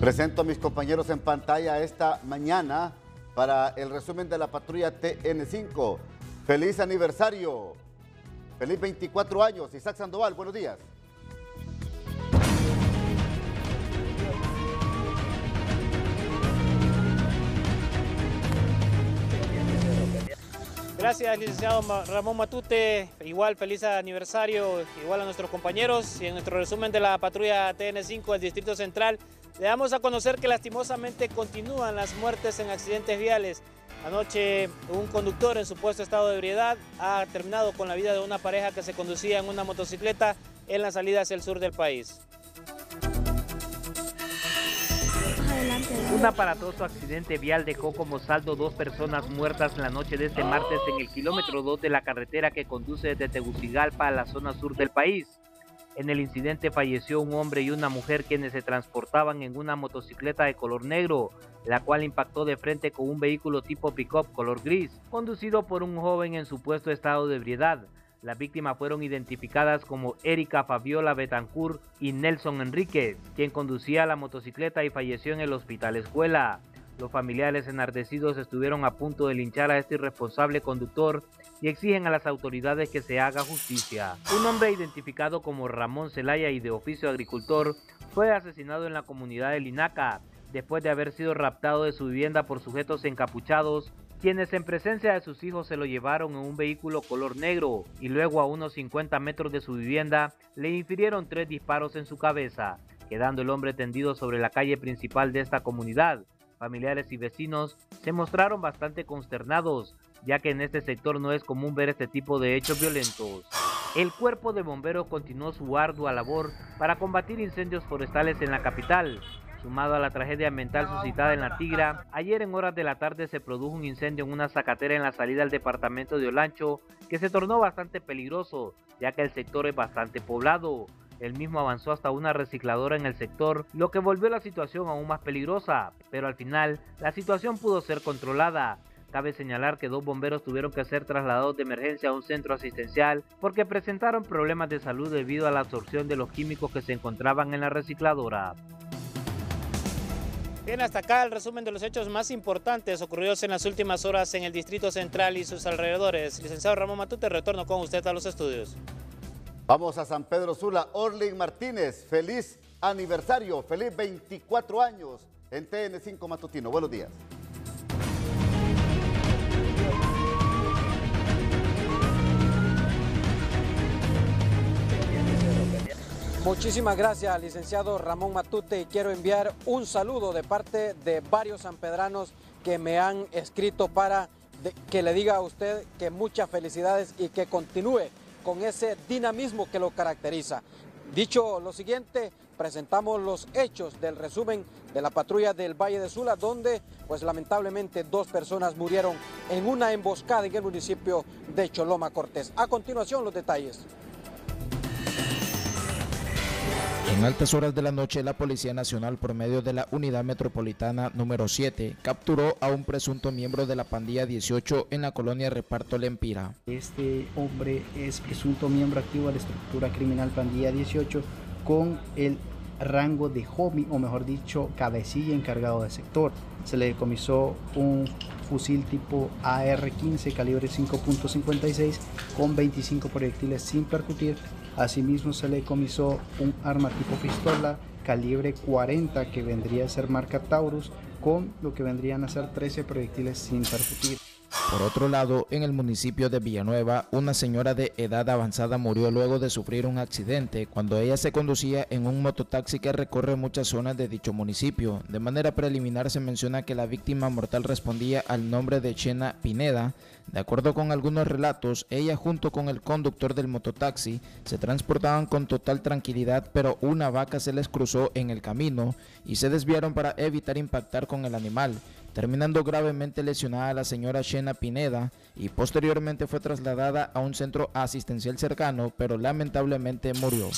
Presento a mis compañeros en pantalla esta mañana para el resumen de la patrulla TN5. Feliz aniversario. Feliz 24 años. Isaac Sandoval, buenos días. Gracias, licenciado Ramón Matute. Igual feliz aniversario, igual a nuestros compañeros. Y en nuestro resumen de la patrulla TN5 del Distrito Central, le damos a conocer que lastimosamente continúan las muertes en accidentes viales. Anoche un conductor en supuesto estado de ebriedad ha terminado con la vida de una pareja que se conducía en una motocicleta en la salida hacia el sur del país. Un aparatoso accidente vial dejó como saldo dos personas muertas la noche de este martes en el kilómetro 2 de la carretera que conduce desde Tegucigalpa a la zona sur del país. En el incidente falleció un hombre y una mujer quienes se transportaban en una motocicleta de color negro, la cual impactó de frente con un vehículo tipo pick-up color gris, conducido por un joven en supuesto estado de ebriedad. Las víctimas fueron identificadas como Erika Fabiola Betancourt y Nelson Enríquez, quien conducía la motocicleta y falleció en el hospital escuela. Los familiares enardecidos estuvieron a punto de linchar a este irresponsable conductor y exigen a las autoridades que se haga justicia. Un hombre identificado como Ramón Zelaya y de oficio agricultor fue asesinado en la comunidad de Linaca después de haber sido raptado de su vivienda por sujetos encapuchados quienes en presencia de sus hijos se lo llevaron en un vehículo color negro y luego a unos 50 metros de su vivienda le infirieron tres disparos en su cabeza, quedando el hombre tendido sobre la calle principal de esta comunidad. Familiares y vecinos se mostraron bastante consternados, ya que en este sector no es común ver este tipo de hechos violentos. El cuerpo de bomberos continuó su ardua labor para combatir incendios forestales en la capital, Sumado a la tragedia ambiental suscitada en la Tigra, ayer en horas de la tarde se produjo un incendio en una zacatera en la salida del departamento de Olancho que se tornó bastante peligroso, ya que el sector es bastante poblado. El mismo avanzó hasta una recicladora en el sector, lo que volvió la situación aún más peligrosa, pero al final la situación pudo ser controlada. Cabe señalar que dos bomberos tuvieron que ser trasladados de emergencia a un centro asistencial porque presentaron problemas de salud debido a la absorción de los químicos que se encontraban en la recicladora. Bien, hasta acá el resumen de los hechos más importantes ocurridos en las últimas horas en el Distrito Central y sus alrededores. Licenciado Ramón Matute, retorno con usted a los estudios. Vamos a San Pedro Sula. Orlin Martínez, feliz aniversario, feliz 24 años en TN5 Matutino. Buenos días. Muchísimas gracias, licenciado Ramón Matute, y quiero enviar un saludo de parte de varios sanpedranos que me han escrito para que le diga a usted que muchas felicidades y que continúe con ese dinamismo que lo caracteriza. Dicho lo siguiente, presentamos los hechos del resumen de la patrulla del Valle de Sula, donde pues lamentablemente dos personas murieron en una emboscada en el municipio de Choloma Cortés. A continuación los detalles. En altas horas de la noche, la Policía Nacional, por medio de la Unidad Metropolitana número 7, capturó a un presunto miembro de la pandilla 18 en la colonia Reparto Lempira. Este hombre es presunto miembro activo de la estructura criminal pandilla 18 con el rango de homie, o mejor dicho, cabecilla encargado de sector. Se le decomisó un fusil tipo AR-15 calibre 5.56 con 25 proyectiles sin percutir Asimismo se le comisó un arma tipo pistola calibre 40 que vendría a ser marca Taurus con lo que vendrían a ser 13 proyectiles sin percutir. Por otro lado, en el municipio de Villanueva, una señora de edad avanzada murió luego de sufrir un accidente cuando ella se conducía en un mototaxi que recorre muchas zonas de dicho municipio. De manera preliminar se menciona que la víctima mortal respondía al nombre de Chena Pineda. De acuerdo con algunos relatos, ella junto con el conductor del mototaxi se transportaban con total tranquilidad, pero una vaca se les cruzó en el camino y se desviaron para evitar impactar con el animal terminando gravemente lesionada la señora Shena Pineda y posteriormente fue trasladada a un centro asistencial cercano, pero lamentablemente murió.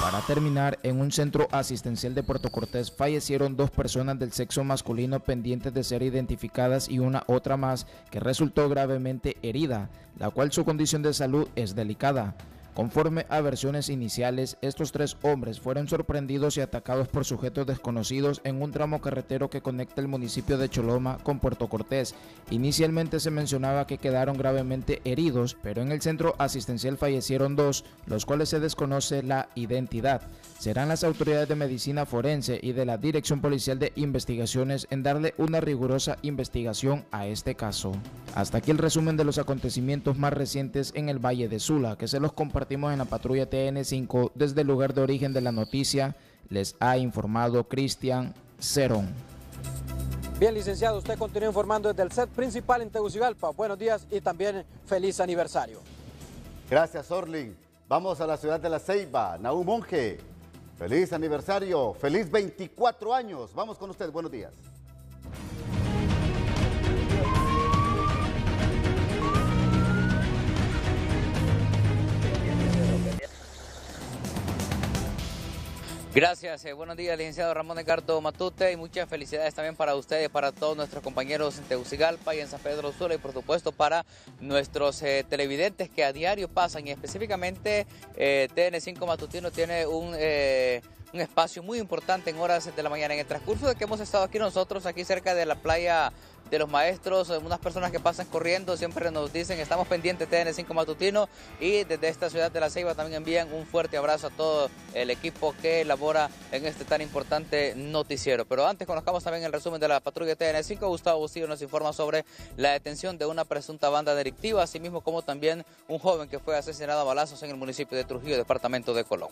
Para terminar, en un centro asistencial de Puerto Cortés fallecieron dos personas del sexo masculino pendientes de ser identificadas y una otra más que resultó gravemente herida, la cual su condición de salud es delicada. Conforme a versiones iniciales, estos tres hombres fueron sorprendidos y atacados por sujetos desconocidos en un tramo carretero que conecta el municipio de Choloma con Puerto Cortés. Inicialmente se mencionaba que quedaron gravemente heridos, pero en el centro asistencial fallecieron dos, los cuales se desconoce la identidad. Serán las autoridades de medicina forense y de la Dirección Policial de Investigaciones en darle una rigurosa investigación a este caso. Hasta aquí el resumen de los acontecimientos más recientes en el Valle de Sula, que se los compartimos en la patrulla TN5 desde el lugar de origen de la noticia. Les ha informado Cristian Cerón. Bien, licenciado, usted continúa informando desde el set principal en Tegucigalpa. Buenos días y también feliz aniversario. Gracias, Orlin. Vamos a la ciudad de La Ceiba. Naú Monje, feliz aniversario, feliz 24 años. Vamos con usted, buenos días. Gracias, eh, buenos días, licenciado Ramón Edgardo Matute, y muchas felicidades también para ustedes, para todos nuestros compañeros en Tegucigalpa y en San Pedro Sula, y por supuesto para nuestros eh, televidentes que a diario pasan, y específicamente eh, TN5 Matutino tiene un un espacio muy importante en horas de la mañana. En el transcurso de que hemos estado aquí nosotros, aquí cerca de la playa de los maestros, unas personas que pasan corriendo siempre nos dicen estamos pendientes de TN5 Matutino y desde esta ciudad de La Ceiba también envían un fuerte abrazo a todo el equipo que elabora en este tan importante noticiero. Pero antes conozcamos también el resumen de la patrulla TN5. Gustavo Bustillo nos informa sobre la detención de una presunta banda delictiva, así mismo como también un joven que fue asesinado a balazos en el municipio de Trujillo, departamento de Colón.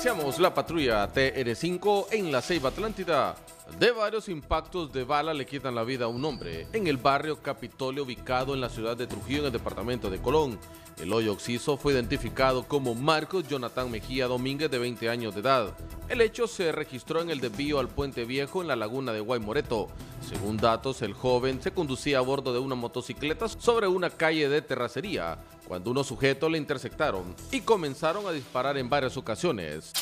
Iniciamos la patrulla TR5 en la Ceiba Atlántida. De varios impactos de bala le quitan la vida a un hombre en el barrio Capitolio ubicado en la ciudad de Trujillo en el departamento de Colón. El hoyo oxiso fue identificado como Marcos Jonathan Mejía Domínguez de 20 años de edad. El hecho se registró en el desvío al Puente Viejo en la laguna de Guaymoreto. Según datos, el joven se conducía a bordo de una motocicleta sobre una calle de terracería cuando unos sujetos le interceptaron y comenzaron a disparar en varias ocasiones.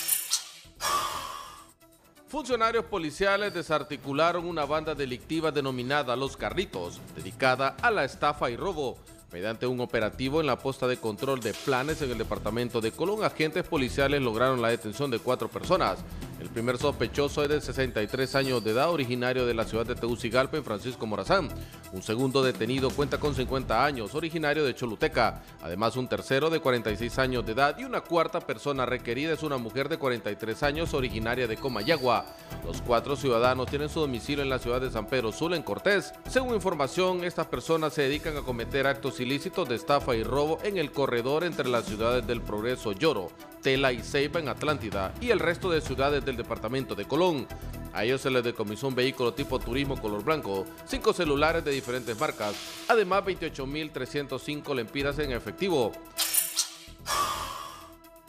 Funcionarios policiales desarticularon una banda delictiva denominada Los Carritos, dedicada a la estafa y robo. Mediante un operativo en la posta de control de planes en el departamento de Colón, agentes policiales lograron la detención de cuatro personas, el primer sospechoso es de 63 años de edad, originario de la ciudad de Tegucigalpa, en Francisco Morazán. Un segundo detenido cuenta con 50 años, originario de Choluteca. Además, un tercero de 46 años de edad y una cuarta persona requerida es una mujer de 43 años, originaria de Comayagua. Los cuatro ciudadanos tienen su domicilio en la ciudad de San Pedro Sula, en Cortés. Según información, estas personas se dedican a cometer actos ilícitos de estafa y robo en el corredor entre las ciudades del Progreso Lloro, Tela y Ceiba en Atlántida y el resto de ciudades del departamento de Colón. A ellos se les decomisó un vehículo tipo turismo color blanco, cinco celulares de diferentes marcas, además 28.305 lempiras en efectivo.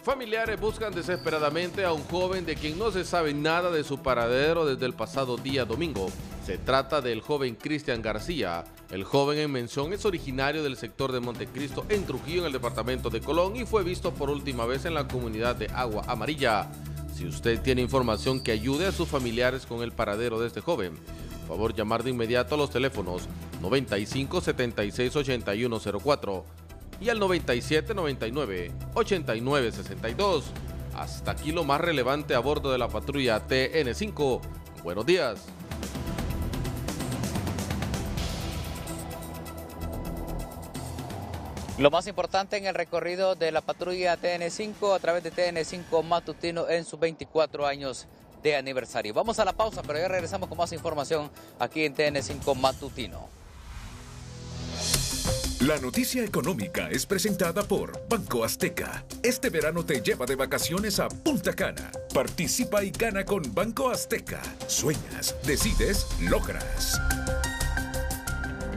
Familiares buscan desesperadamente a un joven de quien no se sabe nada de su paradero desde el pasado día domingo. Se trata del joven Cristian García. El joven en mención es originario del sector de Montecristo en Trujillo, en el departamento de Colón, y fue visto por última vez en la comunidad de Agua Amarilla. Si usted tiene información que ayude a sus familiares con el paradero de este joven, por favor llamar de inmediato a los teléfonos 95 76 81 04 y al 97 99 89 62. Hasta aquí lo más relevante a bordo de la patrulla TN5. Buenos días. Lo más importante en el recorrido de la patrulla TN5 a través de TN5 Matutino en sus 24 años de aniversario. Vamos a la pausa, pero ya regresamos con más información aquí en TN5 Matutino. La noticia económica es presentada por Banco Azteca. Este verano te lleva de vacaciones a Punta Cana. Participa y gana con Banco Azteca. Sueñas, decides, logras.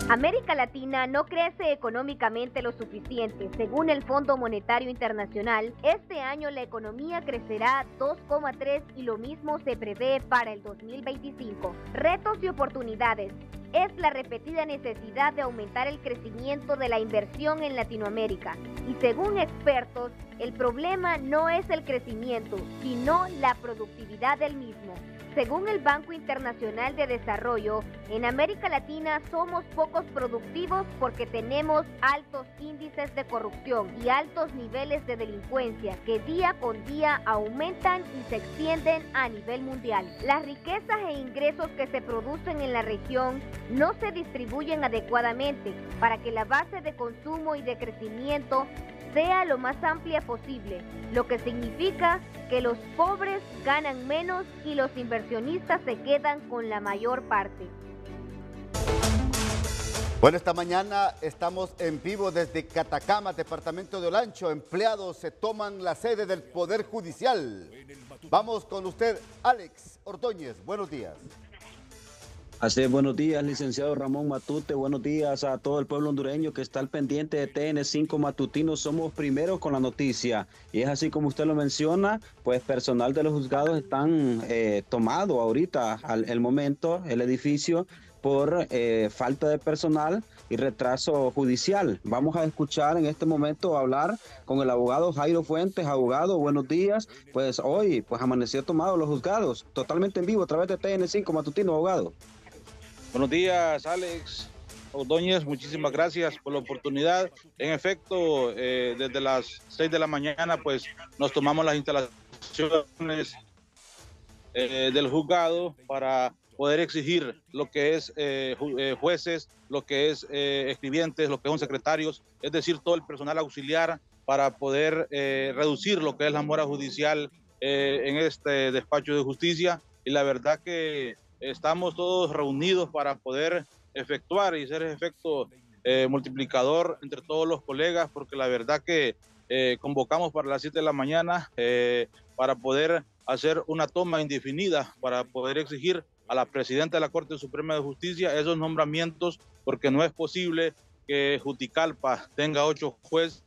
América Latina no crece económicamente lo suficiente. Según el Fondo Monetario Internacional, este año la economía crecerá 2,3 y lo mismo se prevé para el 2025. Retos y oportunidades. Es la repetida necesidad de aumentar el crecimiento de la inversión en Latinoamérica. Y según expertos, el problema no es el crecimiento, sino la productividad del mismo. Según el Banco Internacional de Desarrollo, en América Latina somos pocos productivos porque tenemos altos índices de corrupción y altos niveles de delincuencia que día con día aumentan y se extienden a nivel mundial. Las riquezas e ingresos que se producen en la región no se distribuyen adecuadamente para que la base de consumo y de crecimiento sea lo más amplia posible, lo que significa que los pobres ganan menos y los inversionistas se quedan con la mayor parte. Bueno, esta mañana estamos en vivo desde Catacama, departamento de Olancho. Empleados se toman la sede del Poder Judicial. Vamos con usted, Alex Ordóñez. Buenos días. Así buenos días, licenciado Ramón Matute. Buenos días a todo el pueblo hondureño que está al pendiente de TN5 Matutino. Somos primeros con la noticia. Y es así como usted lo menciona, pues personal de los juzgados están eh, tomado ahorita al el momento, el edificio, por eh, falta de personal y retraso judicial. Vamos a escuchar en este momento hablar con el abogado Jairo Fuentes. Abogado, buenos días. Pues hoy, pues amaneció tomado los juzgados, totalmente en vivo a través de TN5 Matutino, abogado. Buenos días, Alex. Ordóñez, muchísimas gracias por la oportunidad. En efecto, eh, desde las 6 de la mañana, pues nos tomamos las instalaciones eh, del juzgado para poder exigir lo que es eh, jueces, lo que es escribientes, lo que son secretarios, es decir, todo el personal auxiliar para poder reducir lo que es la mora judicial en este despacho de justicia. Y la verdad que estamos todos reunidos para poder efectuar y ser efecto eh, multiplicador entre todos los colegas, porque la verdad que eh, convocamos para las 7 de la mañana eh, para poder hacer una toma indefinida, para poder exigir a la presidenta de la Corte Suprema de Justicia esos nombramientos, porque no es posible que Juticalpa tenga ocho jueces,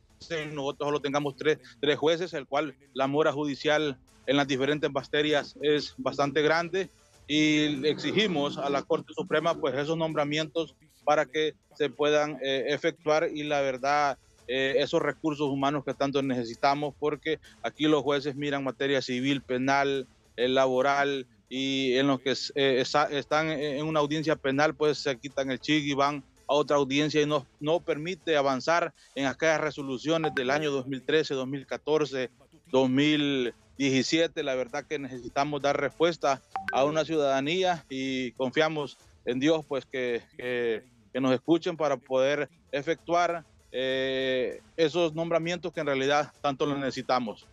nosotros solo tengamos tres, tres jueces, el cual la mora judicial en las diferentes materias es bastante grande y exigimos a la Corte Suprema pues esos nombramientos para que se puedan eh, efectuar y la verdad eh, esos recursos humanos que tanto necesitamos porque aquí los jueces miran materia civil, penal, eh, laboral y en los que están en una audiencia penal pues se quitan el chig y van a otra audiencia y no, no permite avanzar en aquellas resoluciones del año 2013, 2014, 2000 17. La verdad que necesitamos dar respuesta a una ciudadanía y confiamos en Dios pues que, que, nos escuchen para poder efectuar eh, esos nombramientos que en realidad tanto lo necesitamos.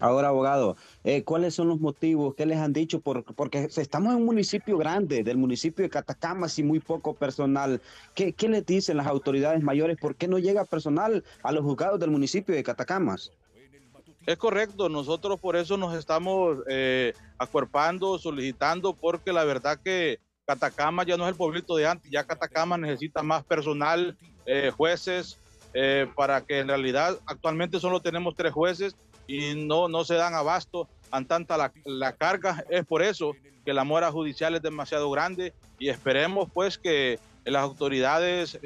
Ahora, abogado, eh, ¿cuáles son los motivos? ¿Qué les han dicho? Por, porque estamos en un municipio grande, del municipio de Catacamas y muy poco personal. ¿Qué, ¿Qué les dicen las autoridades mayores? ¿Por qué no llega personal a los juzgados del municipio de Catacamas? Es correcto, nosotros por eso nos estamos eh, acuerpando, solicitando, porque la verdad que Catacama ya no es el pueblito de antes, ya Catacama necesita más personal, eh, jueces, eh, para que en realidad actualmente solo tenemos tres jueces y no, no se dan abasto a tanta la, la carga. Es por eso que la mora judicial es demasiado grande y esperemos pues que las autoridades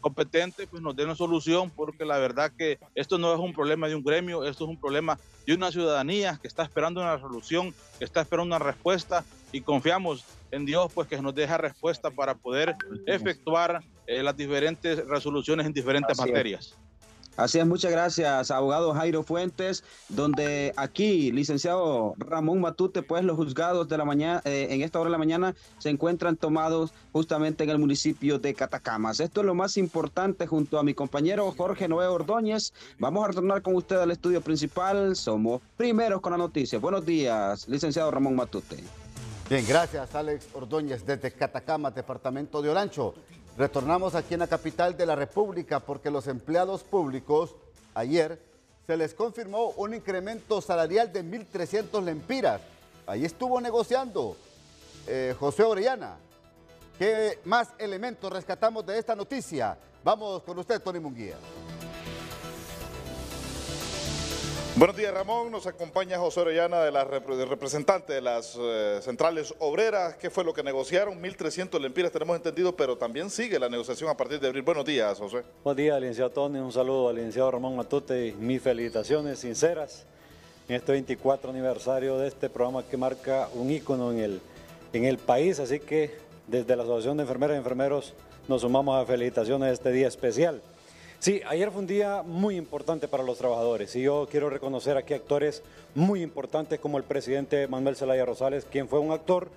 competente pues nos den una solución porque la verdad que esto no es un problema de un gremio, esto es un problema de una ciudadanía que está esperando una solución, que está esperando una respuesta y confiamos en Dios pues que nos deja respuesta para poder efectuar eh, las diferentes resoluciones en diferentes materias. Así es, muchas gracias, abogado Jairo Fuentes, donde aquí, licenciado Ramón Matute, pues los juzgados de la mañana, eh, en esta hora de la mañana, se encuentran tomados justamente en el municipio de Catacamas. Esto es lo más importante junto a mi compañero Jorge Noé Ordóñez. Vamos a retornar con usted al estudio principal. Somos primeros con la noticia. Buenos días, licenciado Ramón Matute. Bien, gracias, Alex Ordóñez, desde Catacamas, departamento de Olancho. Retornamos aquí en la capital de la República porque los empleados públicos ayer se les confirmó un incremento salarial de 1.300 lempiras. Ahí estuvo negociando eh, José Orellana. ¿Qué más elementos rescatamos de esta noticia? Vamos con usted, Tony Munguía. Buenos días, Ramón. Nos acompaña José Orellana, de la representante de las eh, centrales obreras. ¿Qué fue lo que negociaron? 1.300 lempiras, tenemos entendido, pero también sigue la negociación a partir de abril. Buenos días, José. Buenos días, licenciado Tony. Un saludo al licenciado Ramón Matute mis felicitaciones sinceras. en este 24 aniversario de este programa que marca un ícono en el, en el país. Así que desde la Asociación de Enfermeras y Enfermeros nos sumamos a felicitaciones de este día especial. Sí, ayer fue un día muy importante para los trabajadores y yo quiero reconocer aquí actores muy importantes como el presidente Manuel Zelaya Rosales, quien fue un actor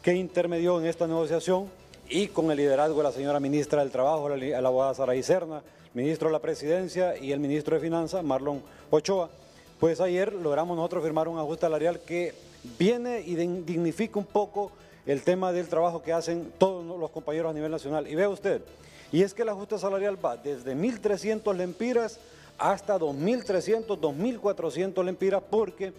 que intermedió en esta negociación y con el liderazgo de la señora ministra del Trabajo, la, abogada Sara Serna, ministro de la Presidencia y el ministro de Finanzas, Marlon Ochoa. Pues ayer logramos nosotros firmar un ajuste salarial que viene y dignifica un poco el tema del trabajo que hacen todos los compañeros a nivel nacional. Y vea usted, y es que el ajuste salarial va desde 1.300 lempiras hasta 2.300, 2.400 lempiras, porque,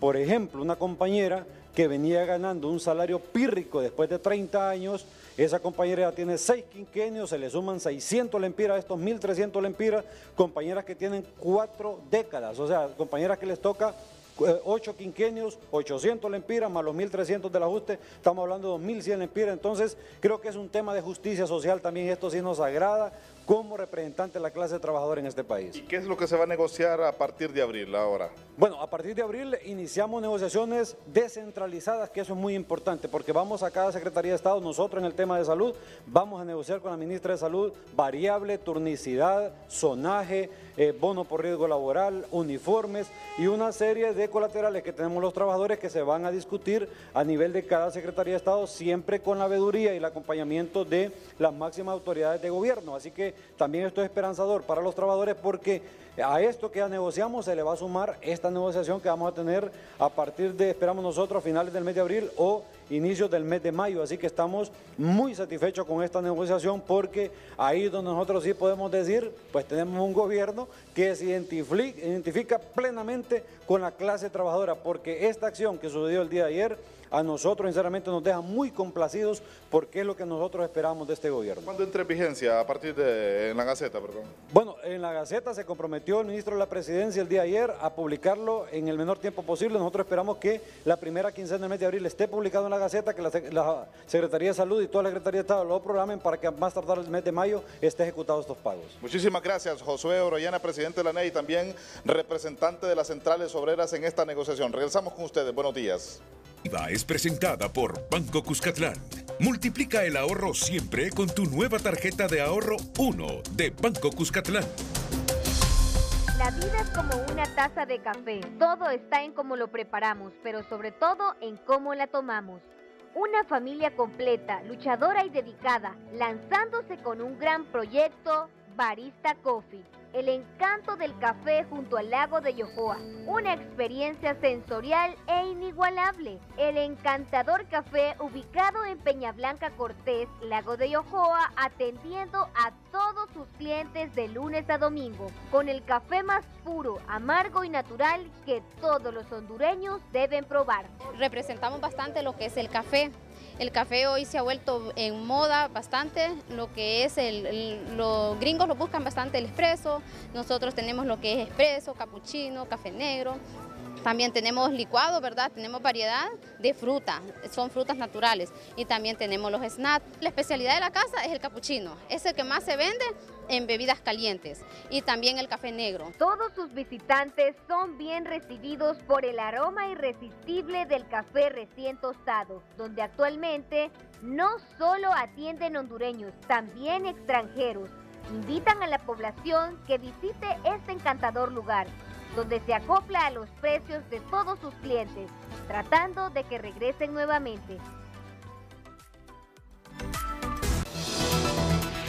por ejemplo, una compañera que venía ganando un salario pírrico después de 30 años, esa compañera ya tiene 6 quinquenios, se le suman 600 lempiras a estos 1.300 lempiras, compañeras que tienen 4 décadas, o sea, compañeras que les toca 8 eh, quinquenios, 800 lempiras más los 1.300 del ajuste, estamos hablando de 2.100 lempiras, entonces creo que es un tema de justicia social también, esto sí nos agrada como representante de la clase trabajadora en este país. ¿Y qué es lo que se va a negociar a partir de abril ahora? Bueno, a partir de abril iniciamos negociaciones descentralizadas, que eso es muy importante, porque vamos a cada Secretaría de Estado, nosotros en el tema de salud, vamos a negociar con la ministra de Salud variable, turnicidad, zonaje, eh, bono por riesgo laboral, uniformes y una serie de colaterales que tenemos los trabajadores que se van a discutir a nivel de cada Secretaría de Estado, siempre con la veeduría y el acompañamiento de las máximas autoridades de gobierno. Así que también esto es esperanzador para los trabajadores porque a esto que ya negociamos se le va a sumar esta negociación que vamos a tener a partir de, esperamos nosotros, a finales del mes de abril o inicios del mes de mayo. Así que estamos muy satisfechos con esta negociación porque ahí donde nosotros sí podemos decir, pues tenemos un gobierno que se identifica, identifica plenamente con la clase trabajadora porque esta acción que sucedió el día de ayer a nosotros sinceramente nos deja muy complacidos porque es lo que nosotros esperamos de este gobierno. ¿Cuándo entra en vigencia? A partir de en la Gaceta, perdón. Bueno, en la Gaceta se comprometió el ministro de la Presidencia el día de ayer a publicarlo en el menor tiempo posible. Nosotros esperamos que la primera quincena del mes de abril esté publicado en la Gaceta, que la, Secretaría de Salud y toda la Secretaría de Estado lo programen para que más tardar el mes de mayo esté ejecutados estos pagos. Muchísimas gracias, Josué Oroyana, presidente de la NEI y también representante de las centrales obreras en esta negociación. Regresamos con ustedes. Buenos días es presentada por Banco Cuscatlán. Multiplica el ahorro siempre con tu nueva tarjeta de ahorro 1 de Banco Cuscatlán. La vida es como una taza de café. Todo está en cómo lo preparamos, pero sobre todo en cómo la tomamos. Una familia completa, luchadora y dedicada, lanzándose con un gran proyecto, Barista Coffee el encanto del café junto al lago de Yohoa. Una experiencia sensorial e inigualable. El encantador café ubicado en Peña Blanca Cortés, lago de Yohoa, atendiendo a todos sus clientes de lunes a domingo. Con el café más puro, amargo y natural que todos los hondureños deben probar. Representamos bastante lo que es el café el café hoy se ha vuelto en moda bastante, lo que es el, los gringos lo buscan bastante el expreso, nosotros tenemos lo que es expreso, capuchino, café negro, también tenemos licuado, ¿verdad? Tenemos variedad de fruta, son frutas naturales. Y también tenemos los snacks. La especialidad de la casa es el capuchino, es el que más se vende en bebidas calientes y también el café negro. Todos sus visitantes son bien recibidos por el aroma irresistible del café recién tostado, donde actualmente no solo atienden hondureños, también extranjeros. Invitan a la población que visite este encantador lugar, donde se acopla a los precios de todos sus clientes, tratando de que regresen nuevamente.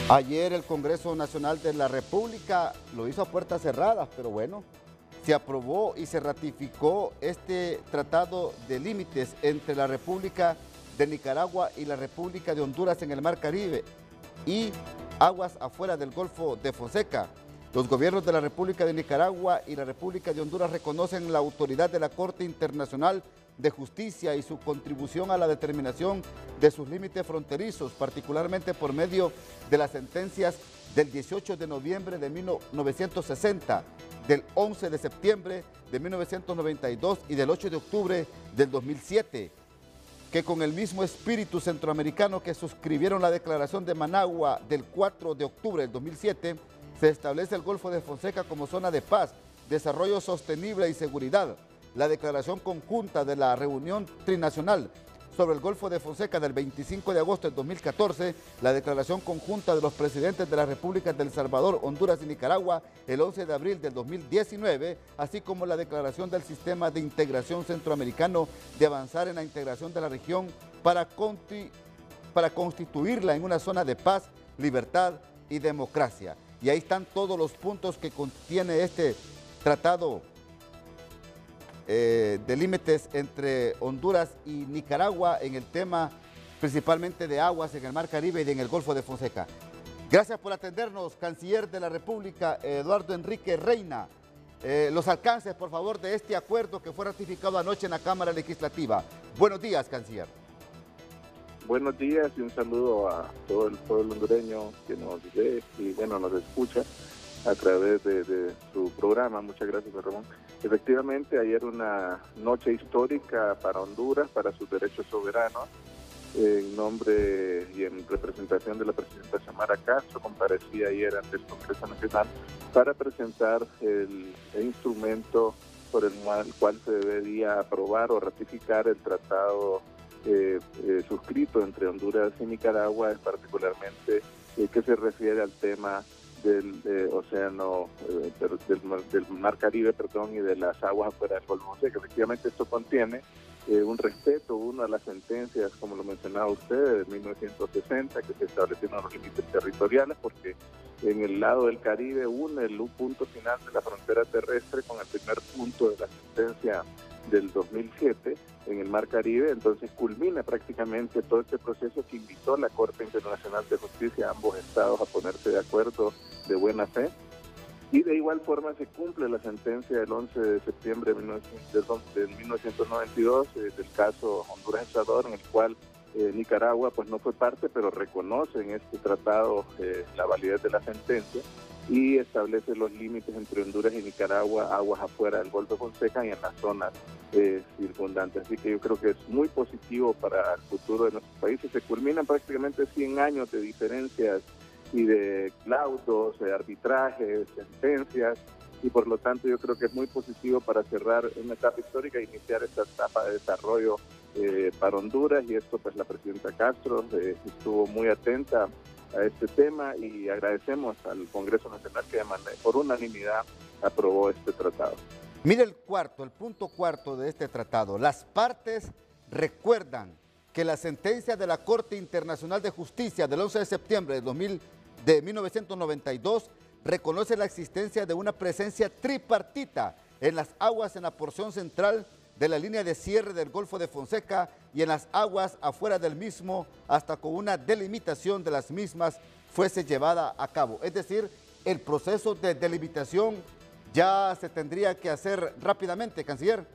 Ayer el Congreso Nacional de la República lo hizo a puertas cerradas, pero bueno, se aprobó y se ratificó este tratado de límites entre la República de Nicaragua y la República de Honduras en el Mar Caribe y aguas afuera del Golfo de Fonseca. Los gobiernos de la República de Nicaragua y la República de Honduras reconocen la autoridad de la Corte Internacional de Justicia y su contribución a la determinación de sus límites fronterizos, particularmente por medio de las sentencias del 18 de noviembre de 1960, del 11 de septiembre de 1992 y del 8 de octubre del 2007, que con el mismo espíritu centroamericano que suscribieron la declaración de Managua del 4 de octubre del 2007, se establece el Golfo de Fonseca como zona de paz, desarrollo sostenible y seguridad la declaración conjunta de la reunión trinacional sobre el Golfo de Fonseca del 25 de agosto de 2014, la declaración conjunta de los presidentes de las repúblicas del Salvador, Honduras y Nicaragua el 11 de abril del 2019, así como la declaración del Sistema de Integración Centroamericano de avanzar en la integración de la región para constituirla en una zona de paz, libertad y democracia. Y ahí están todos los puntos que contiene este tratado eh, de límites entre Honduras y Nicaragua en el tema principalmente de aguas en el Mar Caribe y en el Golfo de Fonseca. Gracias por atendernos, canciller de la República, Eduardo Enrique Reina. Eh, los alcances, por favor, de este acuerdo que fue ratificado anoche en la Cámara Legislativa. Buenos días, canciller. Buenos días y un saludo a todo el pueblo hondureño que nos ve y bueno, nos escucha a través de, su programa. Muchas gracias, Ramón. Efectivamente, ayer una noche histórica para Honduras, para sus derechos soberanos. En nombre y en representación de la presidenta Samara Castro, comparecía ayer ante el Congreso Nacional para presentar el, instrumento por el cual, se debería aprobar o ratificar el tratado eh, eh, suscrito entre Honduras y Nicaragua, particularmente eh, que se refiere al tema del eh, océano, del, mar Caribe, perdón, y de las aguas afuera del Golfo que Efectivamente esto contiene un respeto, una de las sentencias, como lo mencionaba usted, de 1960, que se establecieron los límites territoriales, porque en el lado del Caribe une el punto final de la frontera terrestre con el primer punto de la sentencia del 2007 en el Mar Caribe, entonces culmina prácticamente todo este proceso que invitó a la Corte Internacional de Justicia a ambos estados a ponerse de acuerdo de buena fe. Y de igual forma se cumple la sentencia del 11 de septiembre de 1992 eh, del caso Honduras-El en el cual eh, Nicaragua pues no fue parte, pero reconoce en este tratado eh, la validez de la sentencia y establece los límites entre Honduras y Nicaragua, aguas afuera del Golfo Fonseca y en las zonas eh, circundantes. Así que yo creo que es muy positivo para el futuro de nuestros países. Se culminan prácticamente 100 años de diferencias y de clausos, de arbitrajes, sentencias, y por lo tanto yo creo que es muy positivo para cerrar una etapa histórica e iniciar esta etapa de desarrollo eh, para Honduras y esto pues la presidenta Castro eh, estuvo muy atenta a este tema y agradecemos al Congreso Nacional que por unanimidad aprobó este tratado. Mire el cuarto, el punto cuarto de este tratado. Las partes recuerdan que la sentencia de la Corte Internacional de Justicia del 11 de septiembre de, 2000, de 1992 reconoce la existencia de una presencia tripartita en las aguas en la porción central de la línea de cierre del Golfo de Fonseca y en las aguas afuera del mismo hasta con una delimitación de las mismas fuese llevada a cabo. Es decir, el proceso de delimitación ya se tendría que hacer rápidamente, canciller.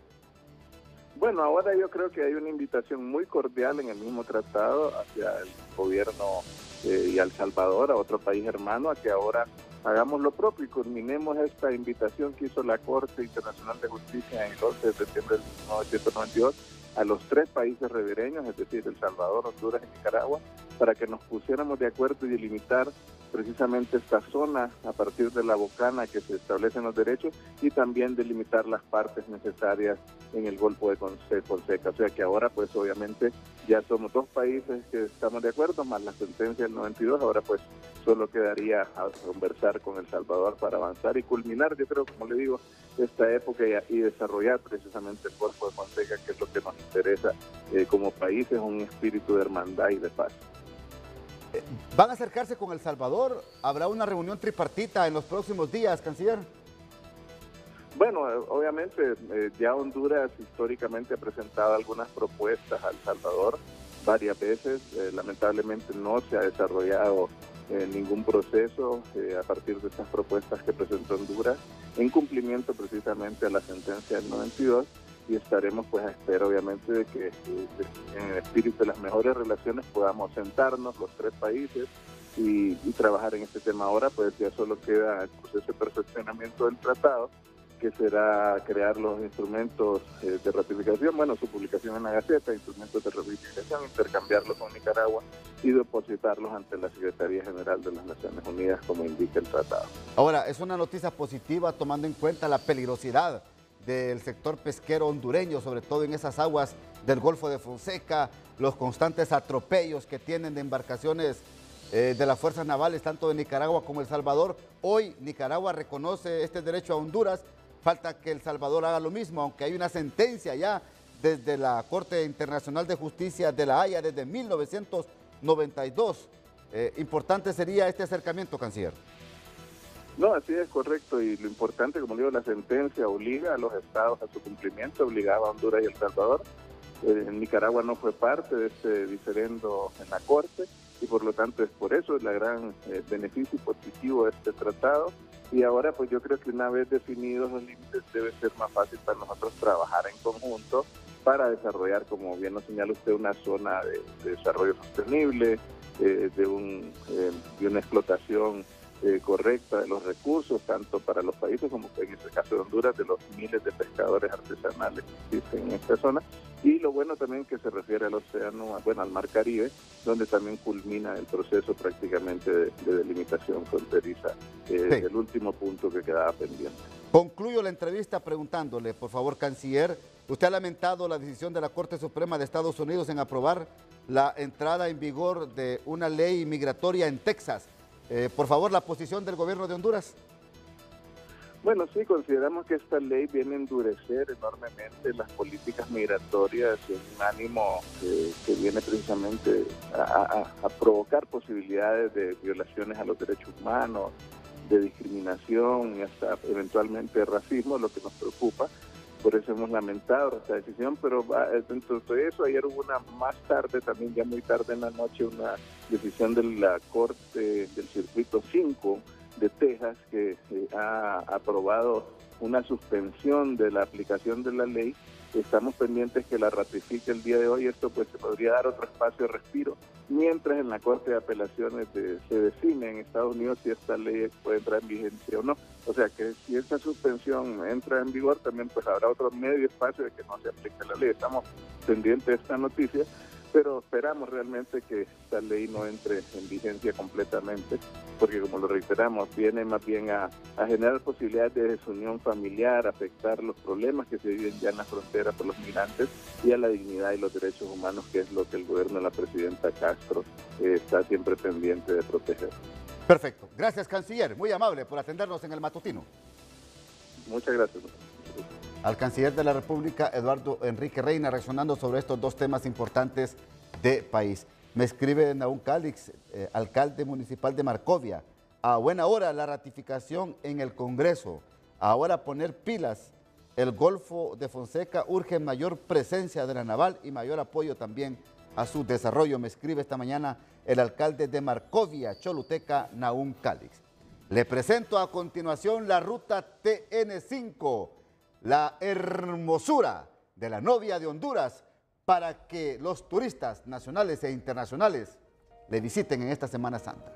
Bueno, ahora yo creo que hay una invitación muy cordial en el mismo tratado hacia el gobierno eh, y El Salvador, a otro país hermano, a que ahora hagamos lo propio y culminemos esta invitación que hizo la Corte Internacional de Justicia en el 11 de septiembre de 1992 a los tres países ribereños, es decir, El Salvador, Honduras y Nicaragua, para que nos pusiéramos de acuerdo y delimitar precisamente esta zona a partir de la bocana que se establecen los derechos y también delimitar las partes necesarias en el Golfo de Fonseca. O sea que ahora pues obviamente ya somos dos países que estamos de acuerdo, más la sentencia del 92, ahora pues solo quedaría a conversar con El Salvador para avanzar y culminar, yo creo, como le digo, esta época y, desarrollar precisamente el Golfo de Fonseca, que es lo que nos interesa eh, como países, un espíritu de hermandad y de paz. ¿Van a acercarse con El Salvador? ¿Habrá una reunión tripartita en los próximos días, canciller? Bueno, obviamente eh, ya Honduras históricamente ha presentado algunas propuestas al Salvador varias veces. Eh, lamentablemente no se ha desarrollado eh, ningún proceso a partir de estas propuestas que presentó Honduras en cumplimiento precisamente a la sentencia del 92 y estaremos pues a espera obviamente de que en el espíritu de las mejores relaciones podamos sentarnos los tres países y, trabajar en este tema. Ahora pues ya solo queda el proceso de perfeccionamiento del tratado que será crear los instrumentos eh, de ratificación, bueno, su publicación en la Gaceta, instrumentos de ratificación, intercambiarlos con Nicaragua y depositarlos ante la Secretaría General de las Naciones Unidas, como indica el tratado. Ahora, es una noticia positiva tomando en cuenta la peligrosidad del sector pesquero hondureño, sobre todo en esas aguas del Golfo de Fonseca, los constantes atropellos que tienen de embarcaciones eh, de las fuerzas navales, tanto de Nicaragua como El Salvador. Hoy Nicaragua reconoce este derecho a Honduras, falta que El Salvador haga lo mismo, aunque hay una sentencia ya desde la Corte Internacional de Justicia de la Haya desde 1992. Eh, importante sería este acercamiento, canciller. No, así es correcto y lo importante, como digo, la sentencia obliga a los estados a su cumplimiento, obligaba a Honduras y El Salvador. Eh, Nicaragua no fue parte de este diferendo en la Corte y por lo tanto es por eso el gran eh, beneficio positivo de este tratado. Y ahora pues yo creo que una vez definidos los límites debe ser más fácil para nosotros trabajar en conjunto para desarrollar, como bien nos señala usted, una zona de, desarrollo sostenible, eh, de, un, de una explotación eh, correcta de los recursos, tanto para los países como en este caso de Honduras, de los miles de pescadores artesanales que existen en esta zona. Y lo bueno también que se refiere al océano, bueno, al mar Caribe, donde también culmina el proceso prácticamente de, delimitación fronteriza, eh, el último punto que quedaba pendiente. Concluyo la entrevista preguntándole, por favor, canciller, usted ha lamentado la decisión de la Corte Suprema de Estados Unidos en aprobar la entrada en vigor de una ley migratoria en Texas. Eh, por favor, la posición del gobierno de Honduras. Bueno, sí, consideramos que esta ley viene a endurecer enormemente las políticas migratorias en un ánimo que viene precisamente a, provocar posibilidades de violaciones a los derechos humanos, de discriminación y hasta eventualmente racismo, lo que nos preocupa. Por eso hemos lamentado esta decisión, pero dentro de eso ayer hubo una más tarde, también ya muy tarde en la noche, una decisión de la Corte del Circuito 5 de Texas que eh, ha aprobado una suspensión de la aplicación de la ley Estamos pendientes que la ratifique el día de hoy. Esto pues se podría dar otro espacio de respiro, mientras en la Corte de Apelaciones se define en Estados Unidos si esta ley puede entrar en vigencia o no. O sea que si esta suspensión entra en vigor, también pues habrá otro medio espacio de que no se aplique la ley. Estamos pendientes de esta noticia pero esperamos realmente que esta ley no entre en vigencia completamente, porque como lo reiteramos, viene más bien a, generar posibilidades de desunión familiar, afectar los problemas que se viven ya en la frontera por los migrantes y a la dignidad y los derechos humanos, que es lo que el gobierno de la presidenta Castro eh, está siempre pendiente de proteger. Perfecto. Gracias, canciller. Muy amable por atendernos en el matutino. Muchas gracias al canciller de la República, Eduardo Enrique Reina, reaccionando sobre estos dos temas importantes de país. Me escribe Naún Calix, eh, alcalde municipal de Marcovia. A buena hora la ratificación en el Congreso. Ahora poner pilas. El Golfo de Fonseca urge mayor presencia de la naval y mayor apoyo también a su desarrollo. Me escribe esta mañana el alcalde de Marcovia, Choluteca, Naún Calix. Le presento a continuación la ruta TN5 la hermosura de la novia de Honduras para que los turistas nacionales e internacionales le visiten en esta Semana Santa.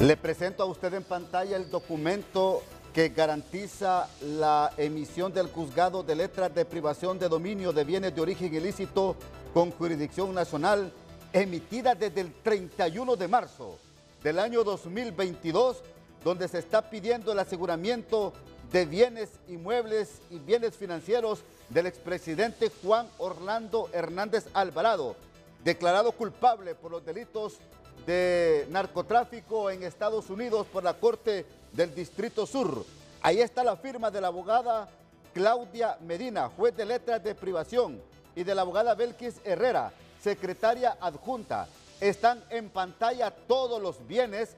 Le presento a usted en pantalla el documento que garantiza la emisión del juzgado de letras de privación de dominio de bienes de origen ilícito con jurisdicción nacional emitida desde el 31 de marzo del año 2022, donde se está pidiendo el aseguramiento de bienes inmuebles y bienes financieros del expresidente Juan Orlando Hernández Alvarado, declarado culpable por los delitos de narcotráfico en Estados Unidos por la Corte del Distrito Sur. Ahí está la firma de la abogada Claudia Medina, juez de letras de privación, y de la abogada Belkis Herrera, secretaria adjunta. Están en pantalla todos los bienes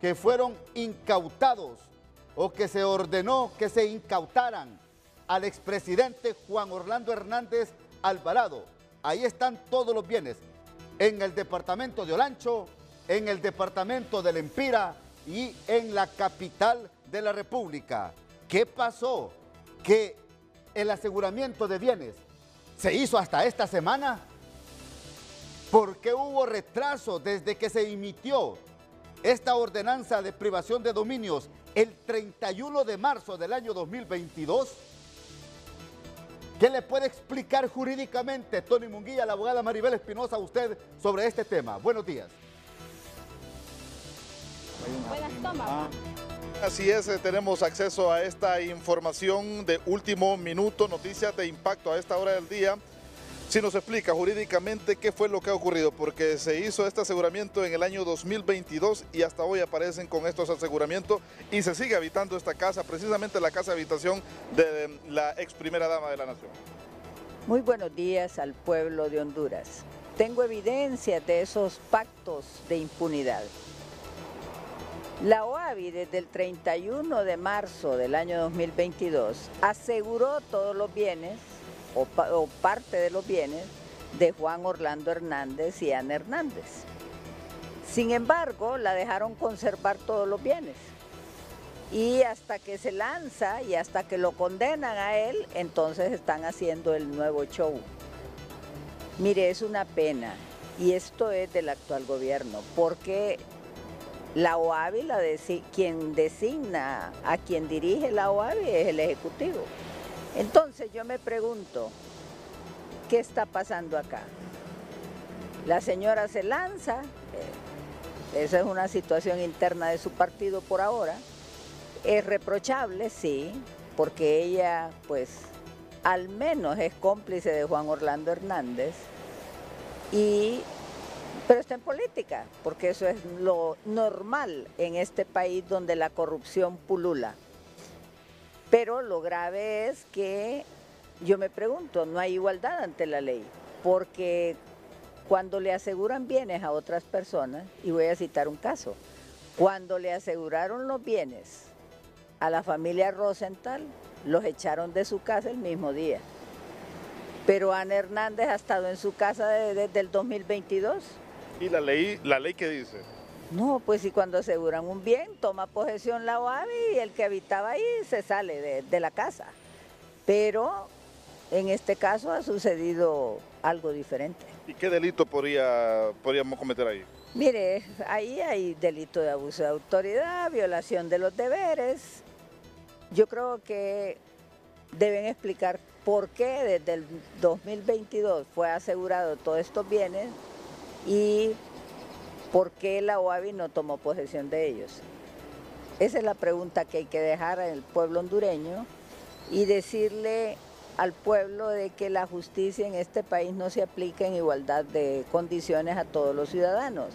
que fueron incautados o que se ordenó que se incautaran al expresidente Juan Orlando Hernández Alvarado. Ahí están todos los bienes, en el departamento de Olancho, en el departamento del Empira y en la capital de la República. ¿Qué pasó? Que el aseguramiento de bienes se hizo hasta esta semana. ¿Por qué hubo retraso desde que se emitió esta ordenanza de privación de dominios el 31 de marzo del año 2022? ¿Qué le puede explicar jurídicamente Tony Munguía, la abogada Maribel Espinosa, a usted sobre este tema? Buenos días. Buenas tomas. Así es, eh, tenemos acceso a esta información de último minuto, noticias de impacto a esta hora del día. Si nos explica jurídicamente qué fue lo que ha ocurrido, porque se hizo este aseguramiento en el año 2022 y hasta hoy aparecen con estos aseguramientos y se sigue habitando esta casa, precisamente la casa de habitación de la ex primera dama de la nación. Muy buenos días al pueblo de Honduras. Tengo evidencia de esos pactos de impunidad. La OAVI desde el 31 de marzo del año 2022 aseguró todos los bienes o, parte de los bienes de Juan Orlando Hernández y Ana Hernández. Sin embargo, la dejaron conservar todos los bienes. Y hasta que se lanza y hasta que lo condenan a él, entonces están haciendo el nuevo show. Mire, es una pena. Y esto es del actual gobierno, porque la OAVI, la quien designa a quien dirige la OAVI es el Ejecutivo. Entonces yo me pregunto, ¿qué está pasando acá? La señora se lanza, eh, esa es una situación interna de su partido por ahora, es reprochable, sí, porque ella pues al menos es cómplice de Juan Orlando Hernández y pero está en política, porque eso es lo normal en este país donde la corrupción pulula. Pero lo grave es que yo me pregunto, no hay igualdad ante la ley, porque cuando le aseguran bienes a otras personas, y voy a citar un caso, cuando le aseguraron los bienes a la familia Rosenthal, los echaron de su casa el mismo día. Pero Ana Hernández ha estado en su casa desde el 2022 ¿Y la ley, la ley qué dice? No, pues si cuando aseguran un bien, toma posesión la OAVI y el que habitaba ahí se sale de, la casa. Pero en este caso ha sucedido algo diferente. ¿Y qué delito podría, podríamos cometer ahí? Mire, ahí hay delito de abuso de autoridad, violación de los deberes. Yo creo que deben explicar por qué desde el 2022 fue asegurado todos estos bienes y por qué la OAVI no tomó posesión de ellos. Esa es la pregunta que hay que dejar al pueblo hondureño y decirle al pueblo de que la justicia en este país no se aplica en igualdad de condiciones a todos los ciudadanos,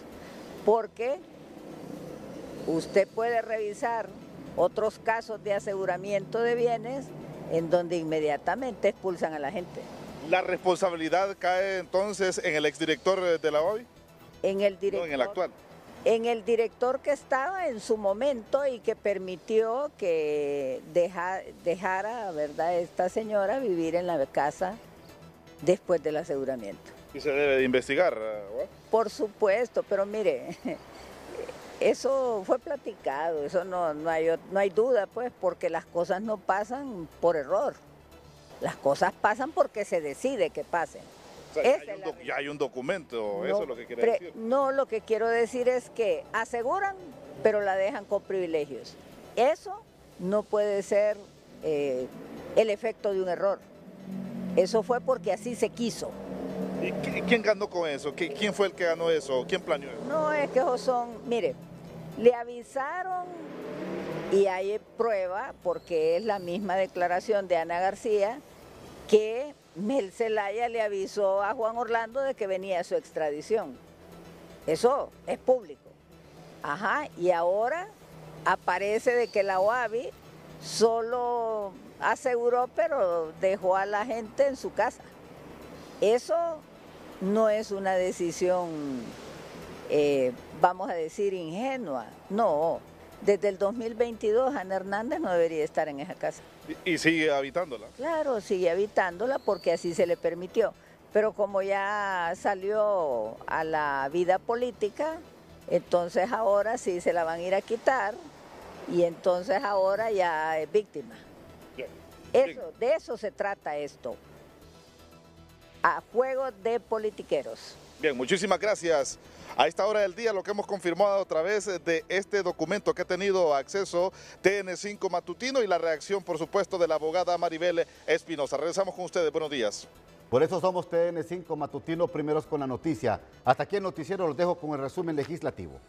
porque usted puede revisar otros casos de aseguramiento de bienes en donde inmediatamente expulsan a la gente. ¿La responsabilidad cae entonces en el exdirector de la OAVI? En el director. No, en el actual. En el director que estaba en su momento y que permitió que dejara, ¿verdad?, esta señora vivir en la casa después del aseguramiento. ¿Y se debe de investigar? Por supuesto, pero mire, eso fue platicado, eso no, no, hay, no hay duda, pues, porque las cosas no pasan por error. Las cosas pasan porque se decide que pasen. Ya hay un documento, eso es lo que quiere decir. No, lo que quiero decir es que aseguran, pero la dejan con privilegios. Eso no puede ser eh, el efecto de un error. Eso fue porque así se quiso. ¿Y quién ganó con eso? ¿Quién fue el que ganó eso? ¿Quién planeó eso? No, es que son, mire, le avisaron y hay prueba, porque es la misma declaración de Ana García, que Mel Zelaya le avisó a Juan Orlando de que venía su extradición. Eso es público. Ajá, y ahora aparece de que la OAVI solo aseguró, pero dejó a la gente en su casa. Eso no es una decisión, eh, vamos a decir, ingenua. No, desde el 2022 Ana Hernández no debería estar en esa casa. ¿Y, sigue habitándola? Claro, sigue habitándola porque así se le permitió. Pero como ya salió a la vida política, entonces ahora sí se la van a ir a quitar y entonces ahora ya es víctima. Eso, de eso se trata esto. A juego de politiqueros. Bien, muchísimas gracias. A esta hora del día lo que hemos confirmado a través de este documento que ha tenido acceso TN5 Matutino y la reacción, por supuesto, de la abogada Maribel Espinosa. Regresamos con ustedes. Buenos días. Por eso somos TN5 Matutino, primeros con la noticia. Hasta aquí el noticiero los dejo con el resumen legislativo.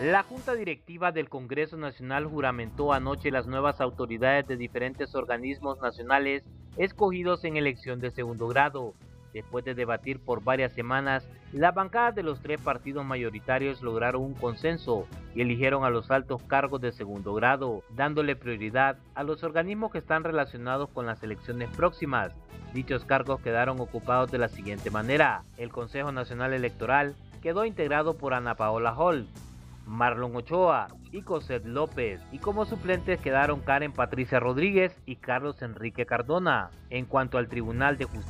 La Junta Directiva del Congreso Nacional juramentó anoche las nuevas autoridades de diferentes organismos nacionales escogidos en elección de segundo grado. Después de debatir por varias semanas, la bancada de los tres partidos mayoritarios lograron un consenso y eligieron a los altos cargos de segundo grado, dándole prioridad a los organismos que están relacionados con las elecciones próximas. Dichos cargos quedaron ocupados de la siguiente manera. El Consejo Nacional Electoral quedó integrado por Ana Paola Hall, Marlon Ochoa y Cosette López, y como suplentes quedaron Karen Patricia Rodríguez y Carlos Enrique Cardona. En cuanto al Tribunal de Justicia,